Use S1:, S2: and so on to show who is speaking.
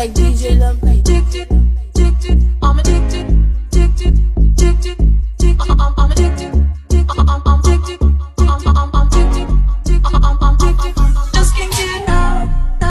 S1: like DJ Lump,